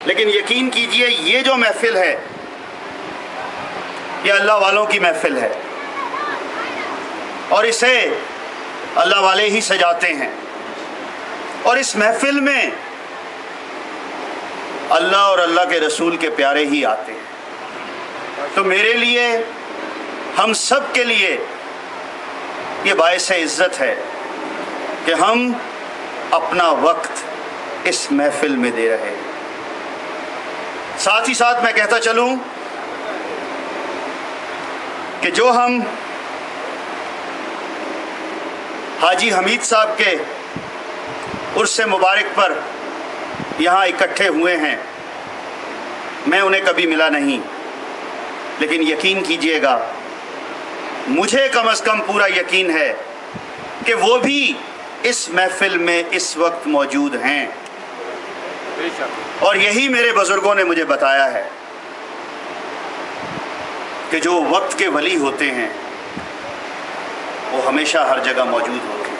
लेकिन यकीन कीजिए, ये जो महफिल है, ये अल्लाह वालों की महफिल है। और इसे अल्लाह वाले ही सजाते हैं। और इस महफिल में अल्लाह और अल्लाह के रसूल के प्यारे ही आते हैं। तो मेरे लिए, हम सब के लिए ये बायस इज़्ज़त है कि हम अपना वक्त इस महफिल में दे रहे हैं। साथ ही साथ मैं कहता चलूँ कि जो हम हाजी हमीद साहब के उर्स मुबारक पर यहाँ इकट्ठे हुए हैं, मैं उन्हें कभी मिला नहीं। लेकिन यकीन कीजिएगा, मुझे कम अज़ कम पूरा यकीन है कि वो भी इस महफिल में इस वक्त मौजूद हैं। और यही मेरे बुज़ुर्गों ने मुझे बताया है कि जो वक्त के वली होते हैं, वो हमेशा हर जगह मौजूद होते हैं।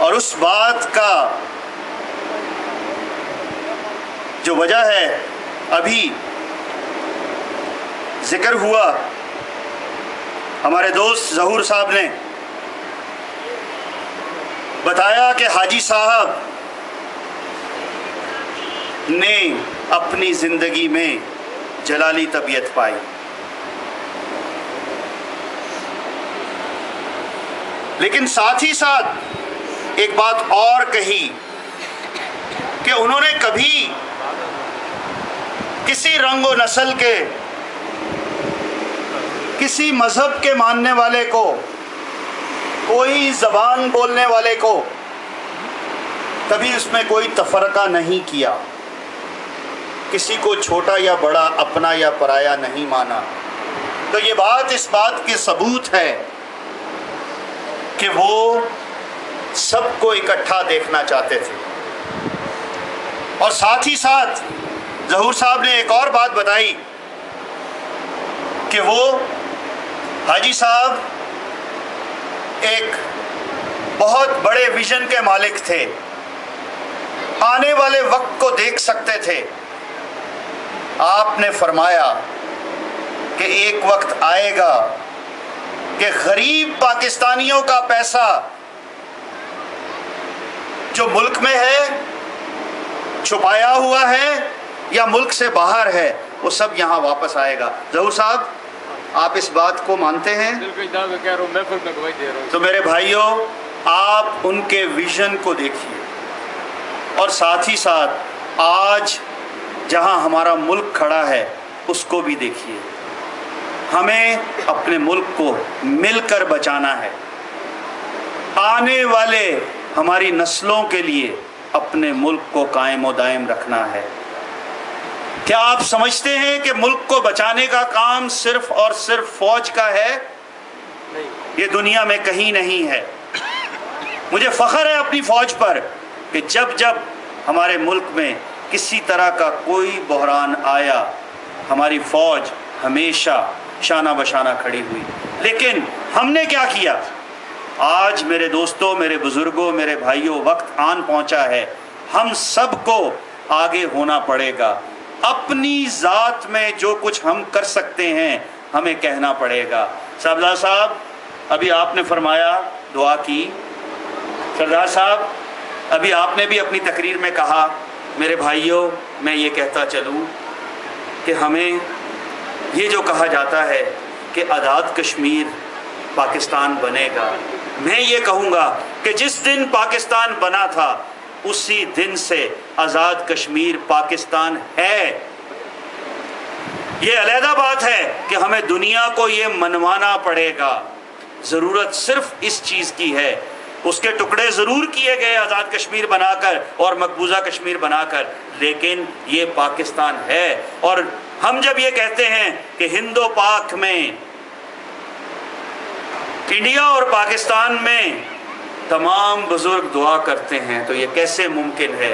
और उस बात का जो वजह है, अभी ज़िक्र हुआ, हमारे दोस्त जहूर साहब ने बताया कि हाजी साहब ने अपनी ज़िंदगी में जलाली तबीयत पाई। लेकिन साथ ही साथ एक बात और कही कि उन्होंने कभी किसी रंग व नस्ल के, किसी मज़हब के मानने वाले को, कोई ज़बान बोलने वाले को कभी उसमें कोई तफरका नहीं किया। किसी को छोटा या बड़ा, अपना या पराया नहीं माना। तो ये बात इस बात के सबूत है कि वो सबको इकट्ठा देखना चाहते थे। और साथ ही साथ जहूर साहब ने एक और बात बताई कि वो हाजी साहब एक बहुत बड़े विजन के मालिक थे। आने वाले वक्त को देख सकते थे। आपने फरमाया कि एक वक्त आएगा कि गरीब पाकिस्तानियों का पैसा जो मुल्क में है छुपाया हुआ है या मुल्क से बाहर है वो सब यहाँ वापस आएगा। जहूर साहब आप इस बात को मानते हैं? तो मेरे भाइयों आप उनके विजन को देखिए। और साथ ही साथ आज जहाँ हमारा मुल्क खड़ा है उसको भी देखिए। हमें अपने मुल्क को मिलकर बचाना है। आने वाले हमारी नस्लों के लिए अपने मुल्क को कायम दायम रखना है। क्या आप समझते हैं कि मुल्क को बचाने का काम सिर्फ़ और सिर्फ़ फौज का है? नहीं। ये दुनिया में कहीं नहीं है। मुझे फ़ख्र है अपनी फ़ौज पर कि जब जब हमारे मुल्क में किसी तरह का कोई बहरान आया, हमारी फ़ौज हमेशा शाना बशाना खड़ी हुई। लेकिन हमने क्या किया? आज मेरे दोस्तों, मेरे बुज़ुर्गों, मेरे भाइयों, वक्त आन पहुँचा है। हम सबको आगे होना पड़ेगा। अपनी ज़ात में जो कुछ हम कर सकते हैं, हमें कहना पड़ेगा। सरदार साहब, अभी आपने फरमाया, दुआ की। सरदार साहब, अभी आपने भी अपनी तकरीर में कहा मेरे भाइयों, मैं ये कहता चलूँ कि हमें ये जो कहा जाता है कि आज़ाद कश्मीर पाकिस्तान बनेगा। मैं ये कहूँगा कि जिस दिन पाकिस्तान बना था, उसी दिन से आज़ाद कश्मीर पाकिस्तान है। ये अलहदा बात है कि हमें दुनिया को ये मनवाना पड़ेगा। ज़रूरत सिर्फ़ इस चीज़ की है उसके टुकड़े ज़रूर किए गए आज़ाद कश्मीर बनाकर और मकबूजा कश्मीर बनाकर। लेकिन ये पाकिस्तान है। और हम जब ये कहते हैं कि हिंदो पाक में, इंडिया और पाकिस्तान में तमाम बुज़ुर्ग दुआ करते हैं तो ये कैसे मुमकिन है?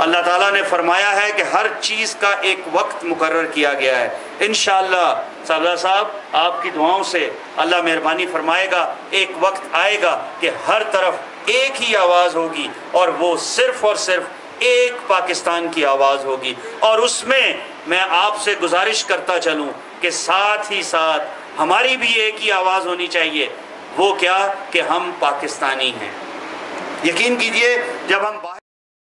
अल्लाह ताला ने फरमाया है कि हर चीज़ का एक वक्त मुकर किया गया है। इन सरदार साहब, आपकी दुआओं से अल्लाह मेहरबानी फरमाएगा, एक वक्त आएगा कि हर तरफ़ एक ही आवाज़ होगी और वो सिर्फ़ और सिर्फ़ एक पाकिस्तान की आवाज़ होगी। और उसमें मैं आपसे गुजारिश करता चलूँ कि साथ ही साथ हमारी भी एक ही आवाज़ होनी चाहिए, वो क्या कि हम पाकिस्तानी हैं। यकीन कीजिए, जब हम